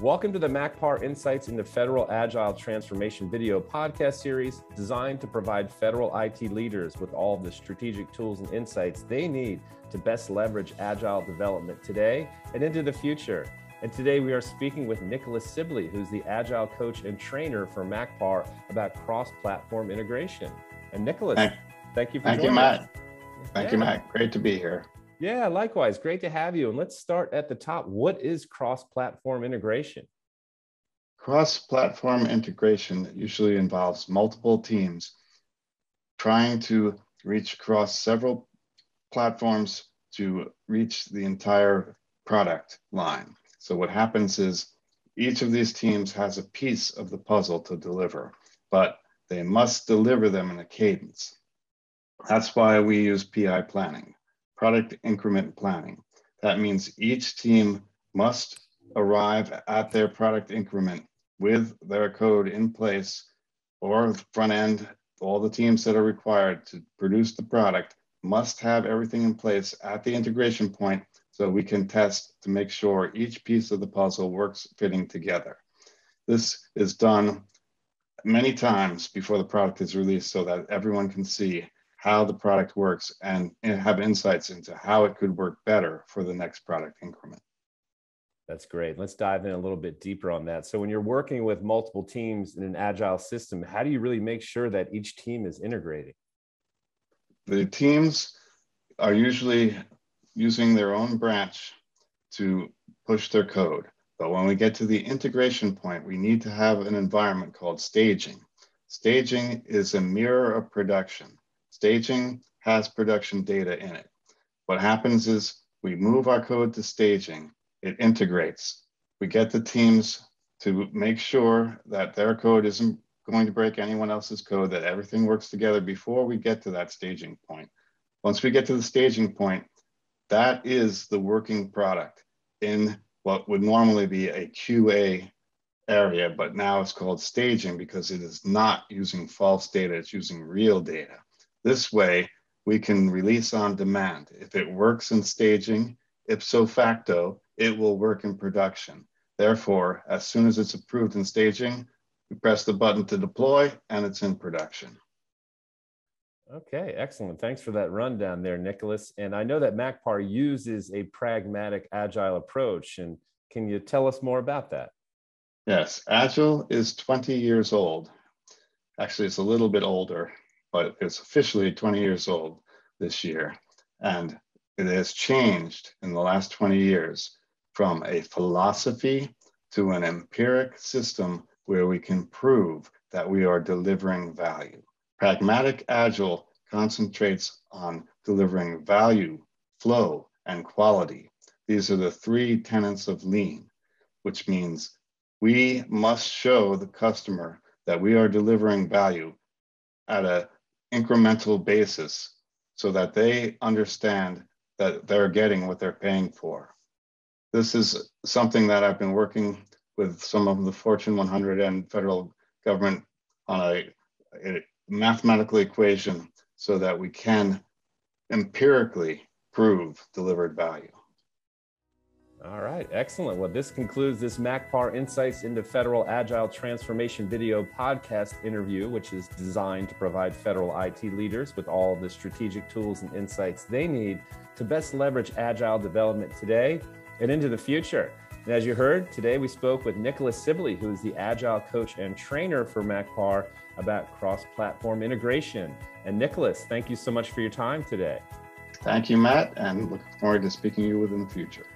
Welcome to the Makpar Insights into Federal Agile Transformation video podcast series designed to provide federal IT leaders with all the strategic tools and insights they need to best leverage agile development today and into the future. And today we are speaking with Nickolas Sibley, who's the agile coach and trainer for Makpar about cross-platform integration. And Nickolas, thank, thank you for thank joining. you, Matt. Thank yeah. you, Matt. Great to be here. Yeah, likewise. Great to have you. And let's start at the top. What is cross platform integration? Cross platform integration usually involves multiple teams trying to reach across several platforms to reach the entire product line. So, what happens is each of these teams has a piece of the puzzle to deliver, but they must deliver them in a cadence. That's why we use PI planning product increment planning. That means each team must arrive at their product increment with their code in place or front end, all the teams that are required to produce the product must have everything in place at the integration point so we can test to make sure each piece of the puzzle works fitting together. This is done many times before the product is released so that everyone can see how the product works and, and have insights into how it could work better for the next product increment. That's great. Let's dive in a little bit deeper on that. So, when you're working with multiple teams in an agile system, how do you really make sure that each team is integrating? The teams are usually using their own branch to push their code. But when we get to the integration point, we need to have an environment called staging. Staging is a mirror of production. Staging has production data in it. What happens is we move our code to staging, it integrates. We get the teams to make sure that their code isn't going to break anyone else's code, that everything works together before we get to that staging point. Once we get to the staging point, that is the working product in what would normally be a QA area, but now it's called staging because it is not using false data, it's using real data. This way, we can release on demand. If it works in staging, ipso facto, it will work in production. Therefore, as soon as it's approved in staging, we press the button to deploy and it's in production. Okay, excellent. Thanks for that rundown there, Nickolas. And I know that Makpar uses a pragmatic agile approach. And can you tell us more about that? Yes, Agile is 20 years old. Actually, it's a little bit older but it's officially 20 years old this year. And it has changed in the last 20 years from a philosophy to an empiric system where we can prove that we are delivering value. Pragmatic Agile concentrates on delivering value, flow, and quality. These are the three tenets of lean, which means we must show the customer that we are delivering value at a incremental basis so that they understand that they're getting what they're paying for. This is something that I've been working with some of the Fortune 100 and federal government on a, a mathematical equation so that we can empirically prove delivered value. All right, excellent. Well, this concludes this Makpar Insights into Federal Agile Transformation video podcast interview, which is designed to provide federal IT leaders with all the strategic tools and insights they need to best leverage agile development today and into the future. And as you heard, today we spoke with Nickolas Sibley, who is the agile coach and trainer for Makpar about cross platform integration. And Nickolas, thank you so much for your time today. Thank you, Matt, and looking forward to speaking to you in the future.